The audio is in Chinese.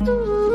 嗯